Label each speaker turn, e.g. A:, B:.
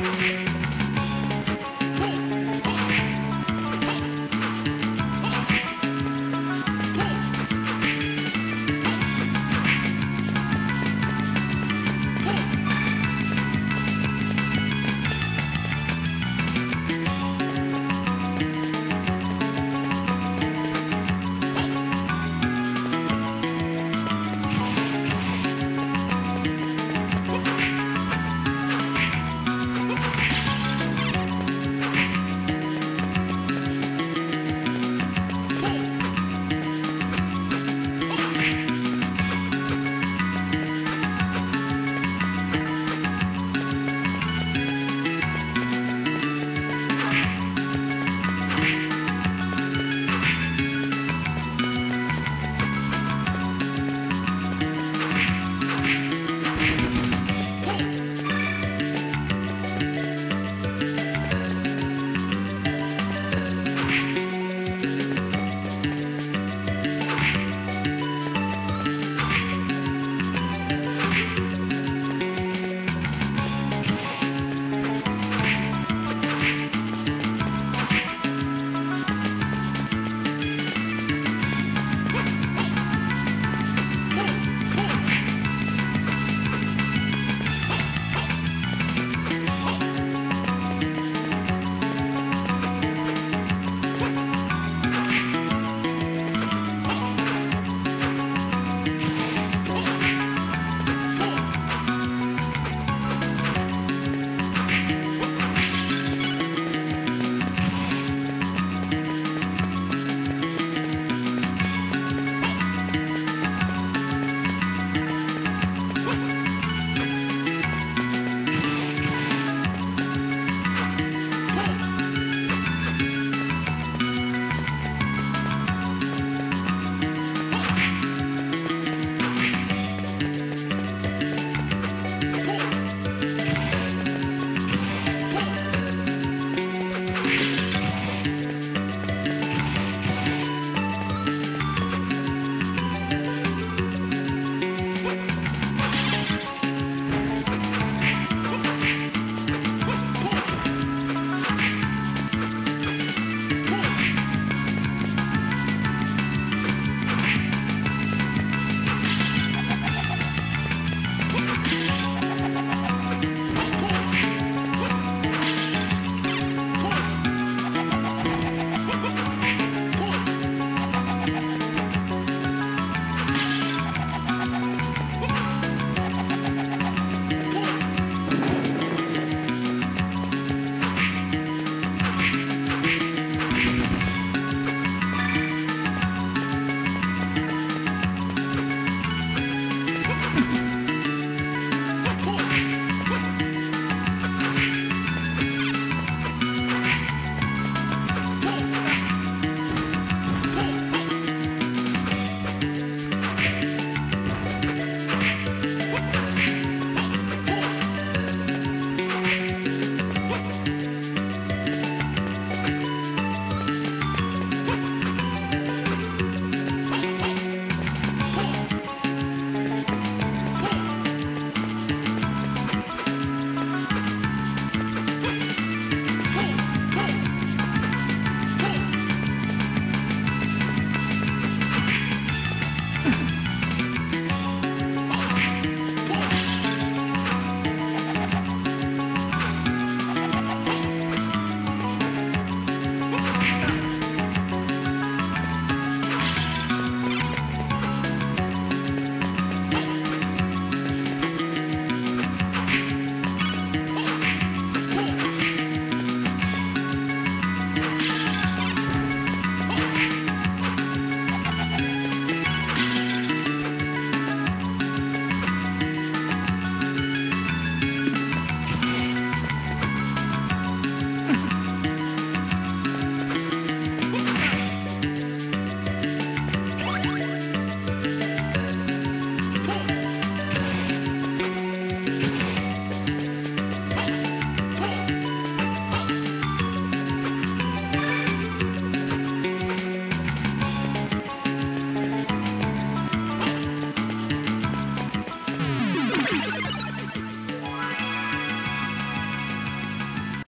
A: Música